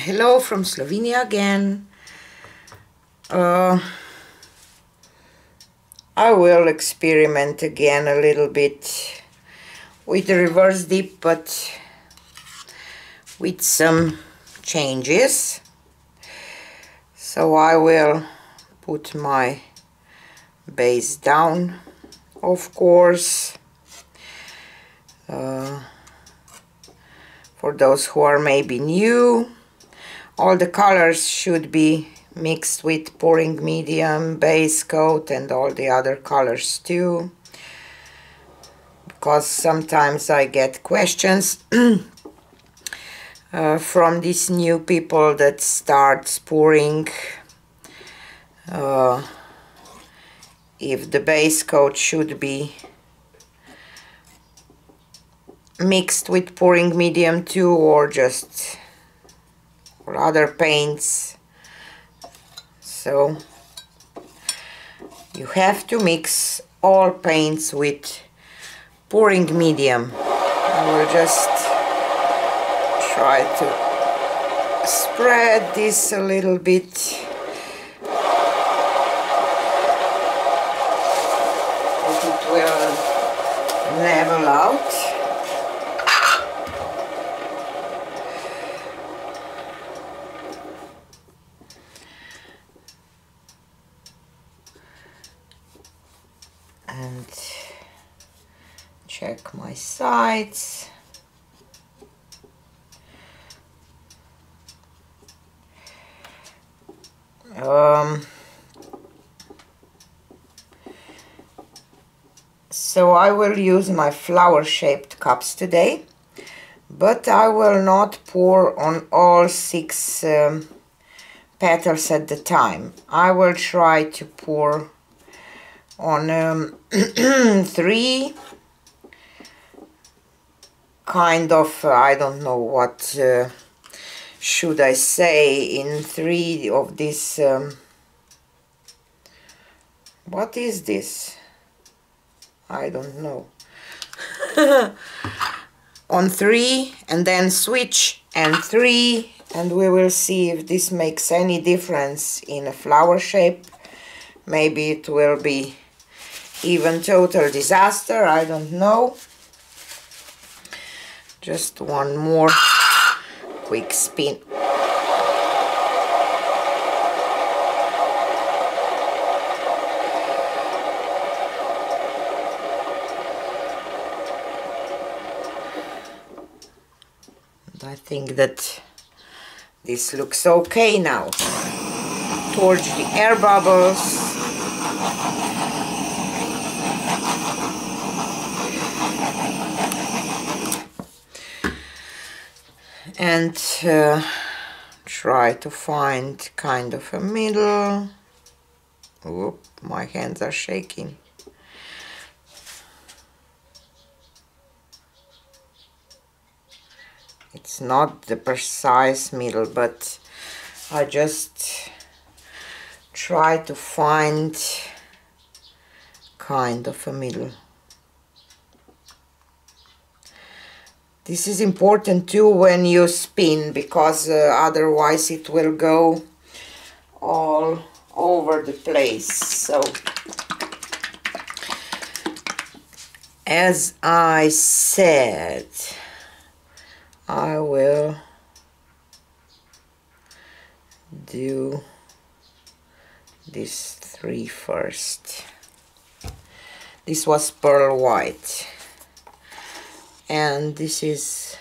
Hello from Slovenia again. Uh, I will experiment again a little bit with the reverse dip, but with some changes. So I will put my base down, of course. Uh, for those who are maybe new, all the colors should be mixed with pouring medium, base coat and all the other colors too. Because sometimes I get questions uh, from these new people that start pouring uh, if the base coat should be mixed with pouring medium too or just or other paints. So you have to mix all paints with pouring medium. I will just try to spread this a little bit. It will level out and check my sides um, so I will use my flower shaped cups today but I will not pour on all six um, petals at the time. I will try to pour on um, three kind of uh, I don't know what uh, should I say in three of this um, what is this? I don't know. On three and then switch and three and we will see if this makes any difference in a flower shape. Maybe it will be even total disaster, I don't know. Just one more quick spin. I think that this looks okay now. Towards the air bubbles and uh, try to find kind of a middle. My hands are shaking. It's not the precise middle but I just try to find kind of a middle This is important too when you spin because uh, otherwise it will go all over the place. So as I said, I will do these three first. This was pearl white and this is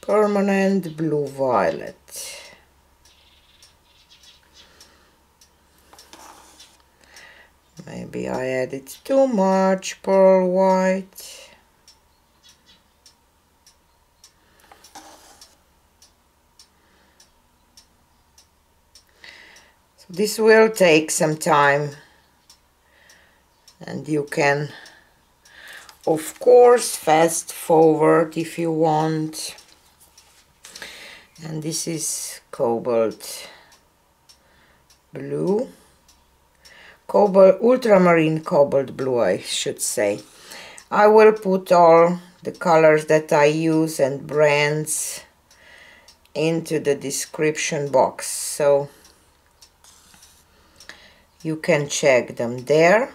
permanent blue violet. Maybe I added too much pearl white. So this will take some time. And you can of course fast forward if you want. And this is cobalt blue. Cobalt ultramarine cobalt blue I should say. I will put all the colors that I use and brands into the description box. So you can check them there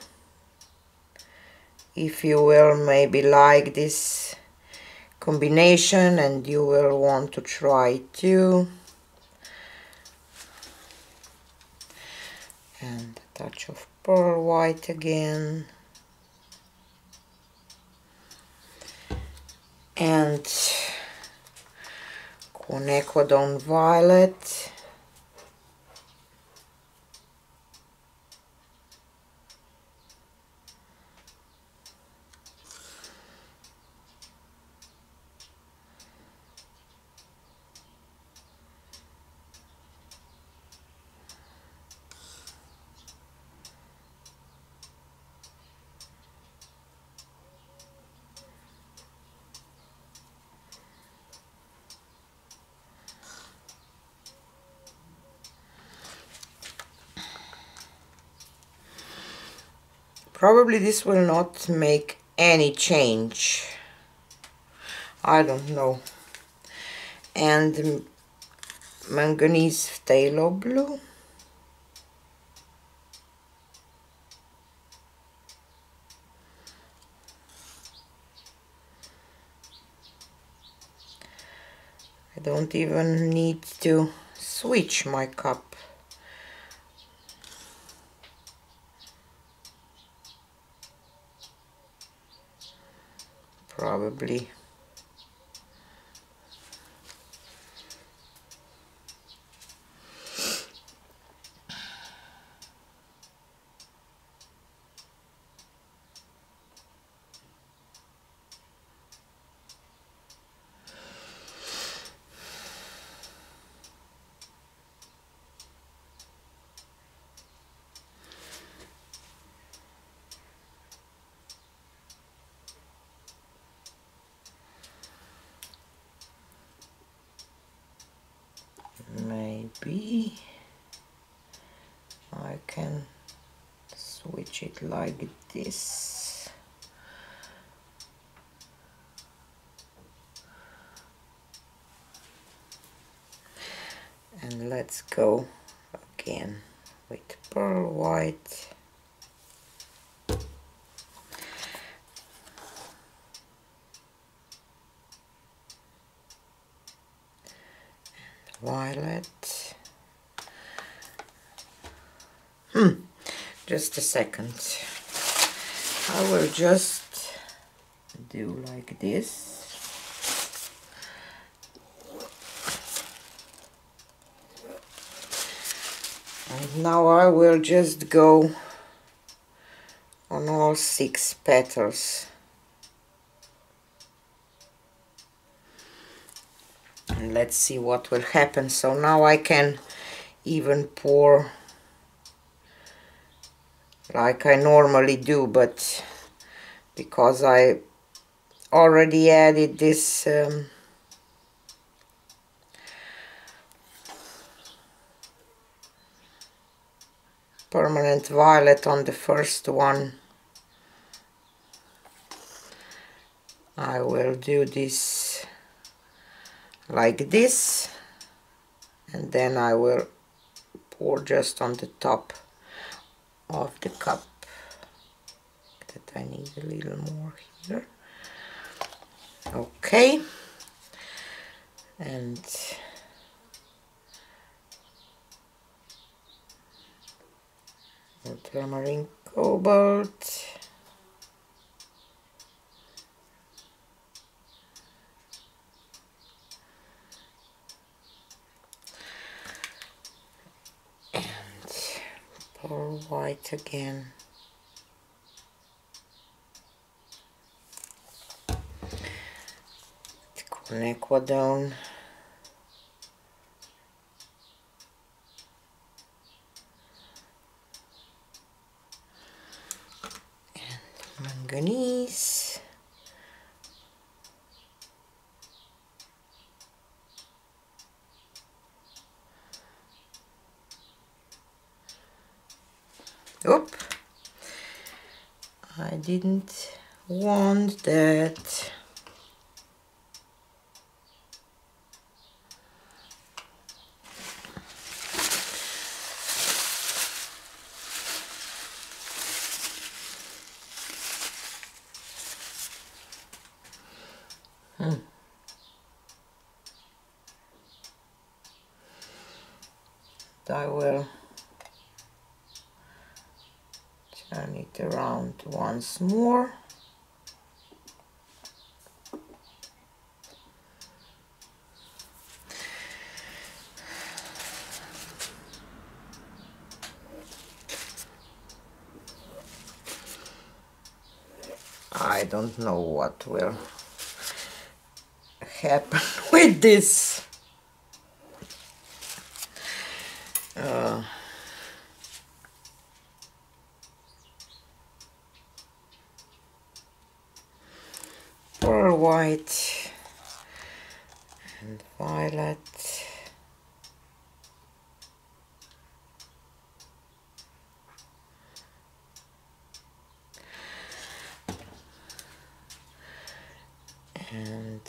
if you will maybe like this combination and you will want to try too. And a touch of pearl white again. And quinacridone violet probably this will not make any change. I don't know. And manganese phthalo blue I don't even need to switch my cup probably maybe I can switch it like this. And let's go again with pearl white. Violet. Hmm, just a second. I will just do like this. And now I will just go on all six petals. and let's see what will happen so now I can even pour like I normally do but because I already added this um, permanent violet on the first one I will do this like this and then I will pour just on the top of the cup. That I need a little more here. Okay. And the ultramarine cobalt white again. Quinacridone. And manganese. didn't want that. Hmm. I will. Around once more I don't know what will happen with this. Uh, pearl white and violet. and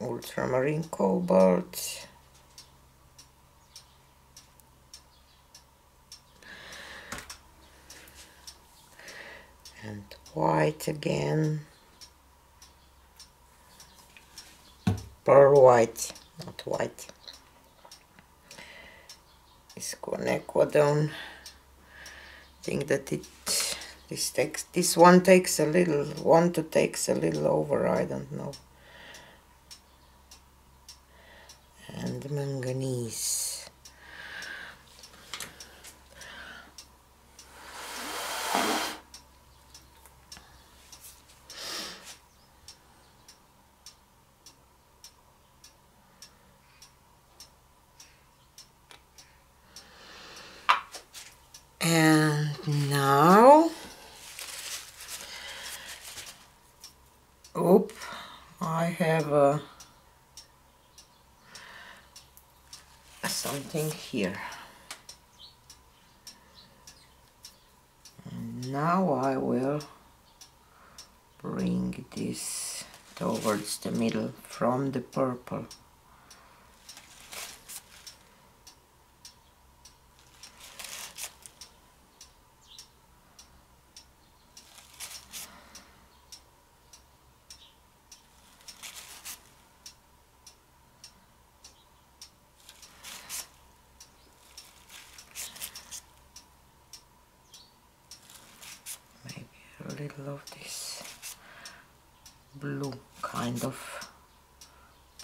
ultramarine cobalt and white again pearl white not white. Is quinacridone I think that it this takes this one takes a little one to takes a little over I don't know. And manganese and now Oop, I have a something here. And now I will bring this towards the middle from the purple. Of this blue kind of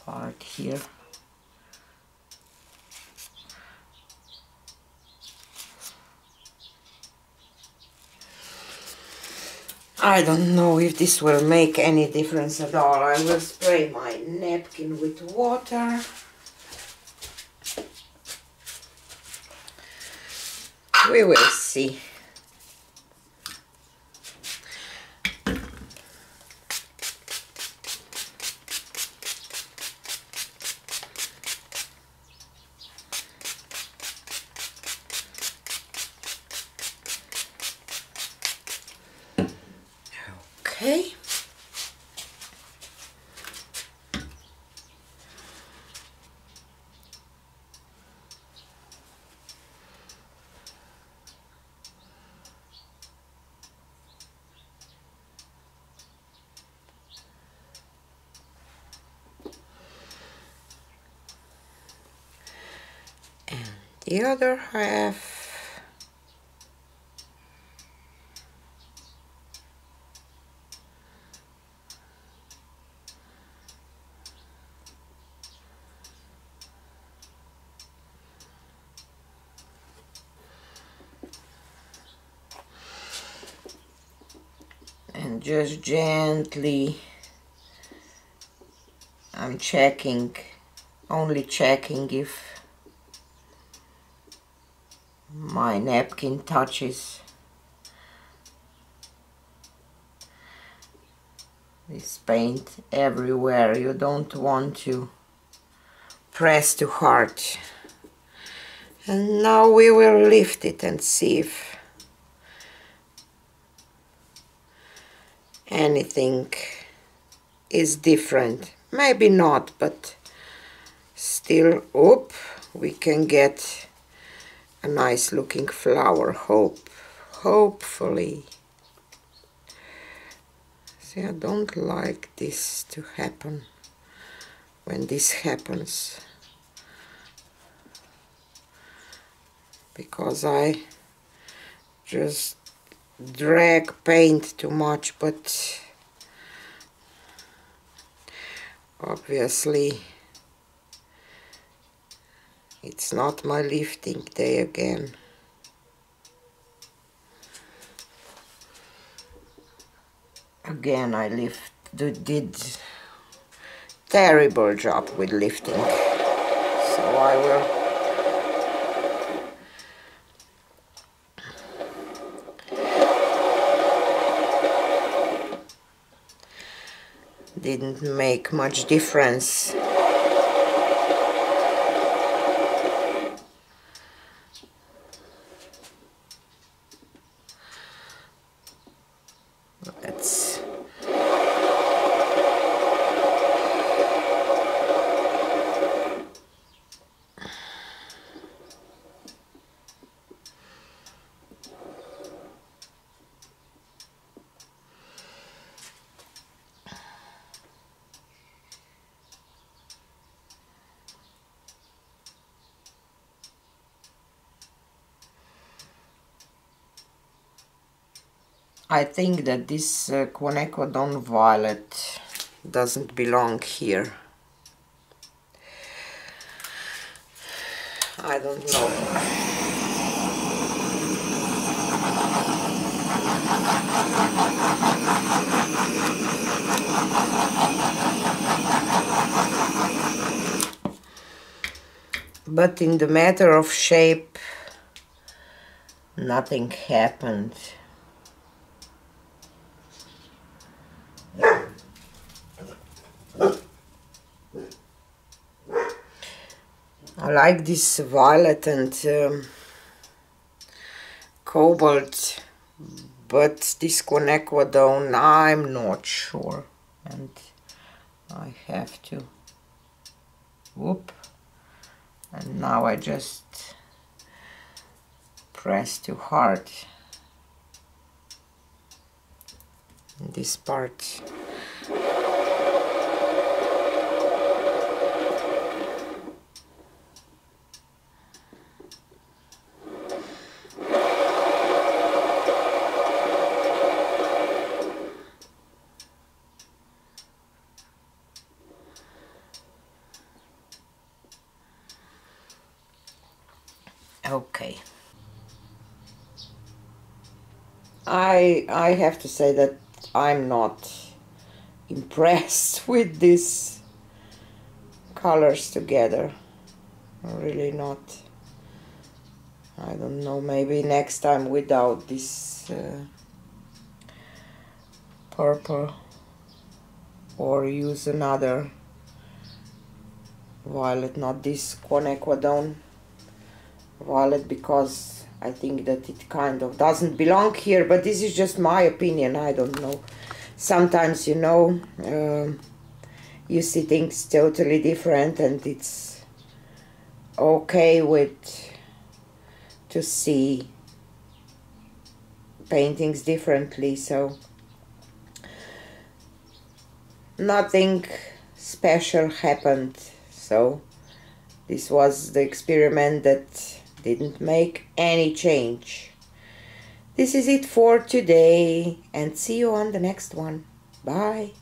part here I don't know if this will make any difference at all. I will spray my napkin with water. We will see. Okay. And the other half. And just gently I'm checking only checking if my napkin touches. This paint everywhere. You don't want to press too hard. And now we will lift it and see if anything is different. Maybe not, but still, oop, we can get a nice looking flower, hope, hopefully. See, I don't like this to happen when this happens. because I just drag paint too much but obviously it's not my lifting day again. Again I lift did terrible job with lifting. So I will didn't make much difference I think that this uh, Quinacridone Violet doesn't belong here. I don't know. But in the matter of shape, nothing happened. Like this violet and um, cobalt but this quinacridone I'm not sure. And I have to whoop. And now I just press too hard. This part okay. I I have to say that I'm not impressed with these colors together. Really not. I don't know maybe next time without this uh, purple or use another violet not this quinacridone violet because I think that it kind of doesn't belong here but this is just my opinion I don't know. Sometimes you know uh, you see things totally different and it's okay with to see paintings differently so nothing special happened. So this was the experiment that didn't make any change. This is it for today and see you on the next one. Bye.